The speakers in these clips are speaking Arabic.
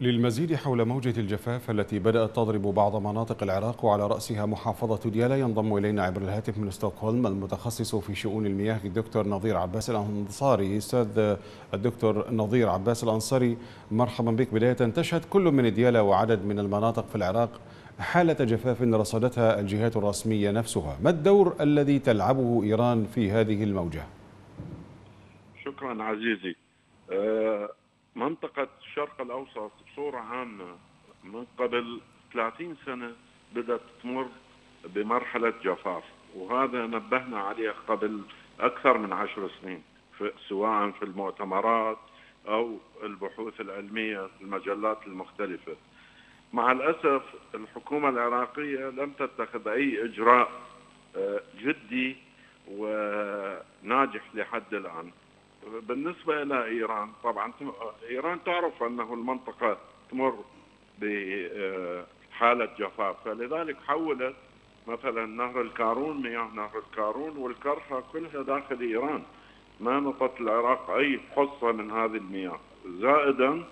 للمزيد حول موجة الجفاف التي بدأت تضرب بعض مناطق العراق وعلى رأسها محافظة ديالا ينضم إلينا عبر الهاتف من ستوكهولم المتخصص في شؤون المياه الدكتور نظير عباس الأنصاري. أستاذ الدكتور نظير عباس الأنصاري مرحبا بك. بداية تشهد كل من ديالا وعدد من المناطق في العراق حالة جفاف رصدتها الجهات الرسمية نفسها. ما الدور الذي تلعبه إيران في هذه الموجة؟ شكرا عزيزي. أه، منطقة الشرق الأوسط بصورة عامة من قبل 30 سنة بدأت تمر بمرحلة جفاف وهذا نبهنا عليه قبل أكثر من عشر سنين سواء في المؤتمرات أو البحوث العلمية في المجلات المختلفة. مع الأسف الحكومة العراقية لم تتخذ أي إجراء آه، جدي وناجح لحد الآن. بالنسبة إلى إيران طبعا إيران تعرف أنه المنطقة تمر بحالة جفاف فلذلك حولت مثلا نهر الكارون مياه نهر الكارون والكرخة كلها داخل إيران. ما نطت العراق أي حصة من هذه المياه. زائدا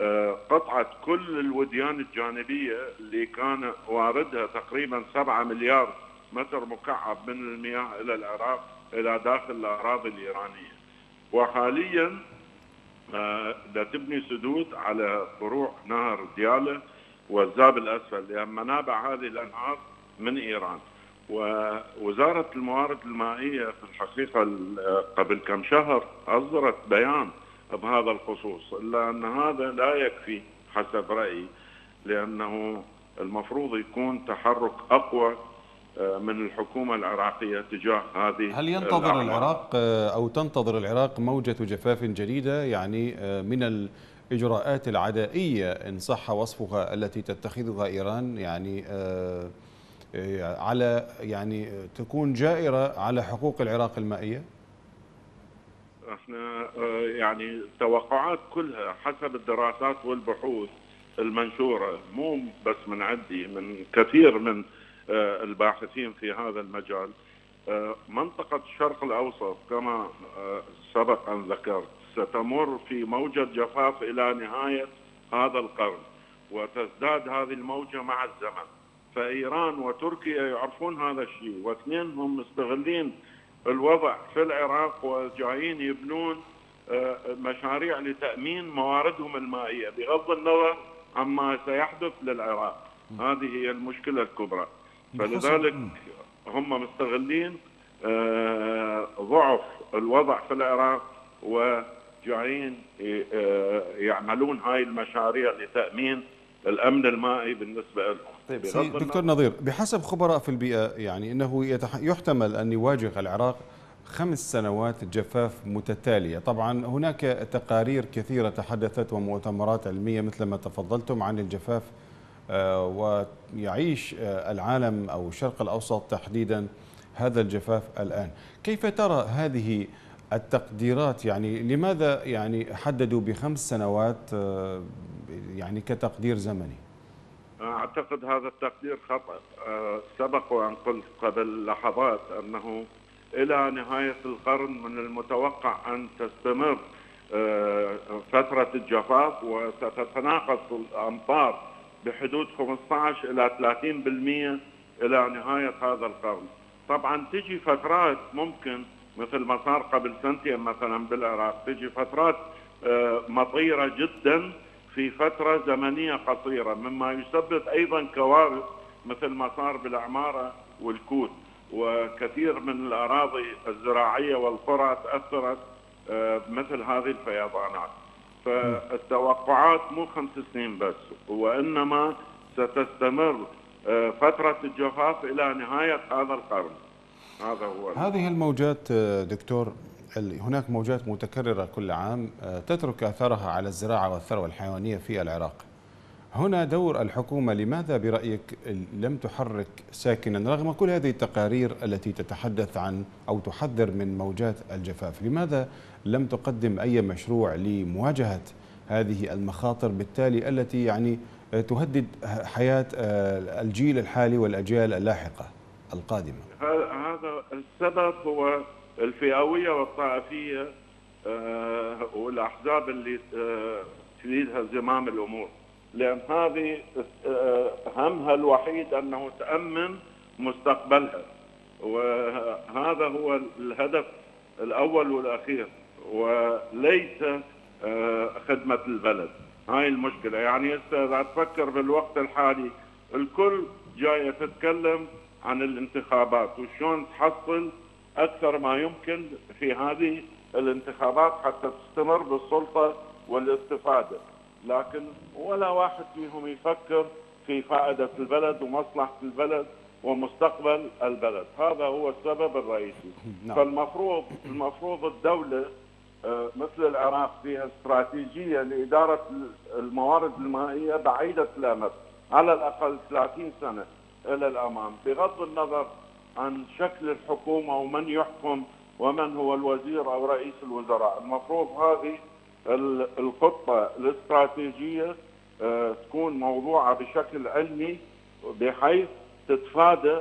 آه، قطعت كل الوديان الجانبية اللي كان واردها تقريبا 7 مليار متر مكعب من المياه إلى العراق إلى داخل الأراضي الإيرانية. وحاليا آه، دا تبني سدود على فروع نهر ديالة والزاب الأسفل لأن منابع هذه الأنهار من إيران. ووزارة الموارد المائية في الحقيقة قبل كم شهر أصدرت بيان بهذا الخصوص إلا أن هذا لا يكفي حسب رأيي لأنه المفروض يكون تحرك أقوى آه، من الحكومة العراقية تجاه هذه هل ينتظر الأعمال. العراق آه، أو تنتظر العراق موجة جفاف جديدة يعني آه، من الإجراءات العدائية إن صح وصفها التي تتخذها إيران يعني على يعني تكون جائرة على حقوق العراق المائية؟ إحنا يعني التوقعات كلها حسب الدراسات والبحوث المنشورة مو بس من عندي من كثير من آه، الباحثين في هذا المجال. آه، منطقة الشرق الأوسط كما آه، سبق أن ذكرت ستمر في موجة جفاف إلى نهاية هذا القرن وتزداد هذه الموجة مع الزمن. فإيران وتركيا يعرفون هذا الشيء واثنينهم مستغلين الوضع في العراق وجايين يبنون مشاريع لتأمين مواردهم المائية بغض النظر عما سيحدث للعراق. هذه هي المشكلة الكبرى. فلذلك هم مستغلين آه، ضعف الوضع في العراق وجايين آه، يعملون هاي المشاريع لتأمين الأمن المائي بالنسبة لهم. طيب دكتور نظير بحسب خبراء في البيئة يعني إنه يحتمل أن يواجه العراق خمس سنوات جفاف متتالية، طبعا هناك تقارير كثيرة تحدثت ومؤتمرات علمية مثل ما تفضلتم عن الجفاف ويعيش آه، العالم أو الشرق الأوسط تحديدا هذا الجفاف الآن. كيف ترى هذه التقديرات؟ يعني لماذا يعني حددوا بخمس سنوات آه، يعني كتقدير زمني؟ أعتقد هذا التقدير خطأ. سبق وأن قلت قبل لحظات أنه إلى نهاية القرن من المتوقع أن تستمر فترة الجفاف وستتناقص الأمطار بحدود 15 إلى 30% إلى نهاية هذا القرن. طبعا تجي فترات ممكن مثل ما صار قبل سنتين مثلا بالعراق تجي فترات آه، مطيرة جدا في فترة زمنية قصيرة مما يسبب أيضا كوارث مثل ما صار بالعمارة والكوت وكثير من الأراضي الزراعية والقرى تاثرت آه، مثل هذه الفيضانات. فالتوقعات مو خمس سنين بس وإنما ستستمر آه، فترة الجفاف إلى نهاية هذا القرن. هذا هو هذه الموجات آه، دكتور هناك موجات متكررة كل عام آه، تترك اثرها على الزراعة والثروة الحيوانية في العراق. هنا دور الحكومة. لماذا برأيك لم تحرك ساكنا رغم كل هذه التقارير التي تتحدث عن أو تحذر من موجات الجفاف؟ لماذا لم تقدم أي مشروع لمواجهة هذه المخاطر بالتالي التي يعني تهدد حياة الجيل الحالي والأجيال اللاحقة القادمة؟ هذا السبب هو الفئوية والطائفية آه، والأحزاب اللي آه، تريدها زمام الأمور. لأن هذه آه، همها الوحيد أنه تأمن مستقبلها. وهذا هو الهدف الأول والأخير. وليس آه، خدمة البلد. هاي المشكلة. يعني اذا تفكر بالوقت الحالي. الكل جاية تتكلم عن الانتخابات وشلون تحصل أكثر ما يمكن في هذه الانتخابات حتى تستمر بالسلطة والاستفادة. لكن ولا واحد فيهم يفكر في فائدة البلد ومصلحة البلد ومستقبل البلد. هذا هو السبب الرئيسي. نعم. فالمفروض المفروض الدولة آه، مثل العراق فيها استراتيجية لإدارة الموارد المائية بعيدة الامد على الأقل 30 سنة إلى الأمام بغض النظر عن شكل الحكومة ومن يحكم ومن هو الوزير أو رئيس الوزراء، المفروض هذه الخطة الاستراتيجية آه، تكون موضوعة بشكل علمي بحيث تتفادى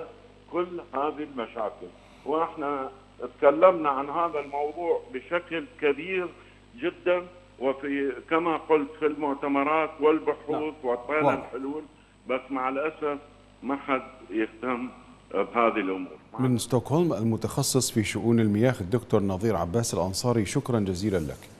كل هذه المشاكل، وإحنا تكلمنا عن هذا الموضوع بشكل كبير جدا وفي كما قلت في المؤتمرات والبحوث نعم. وطينا الحلول بس مع الأسف ما حد يهتم بهذه الأمور. من ستوكهولم المتخصص في شؤون المياه الدكتور نظير عباس الأنصاري شكرا جزيلا لك.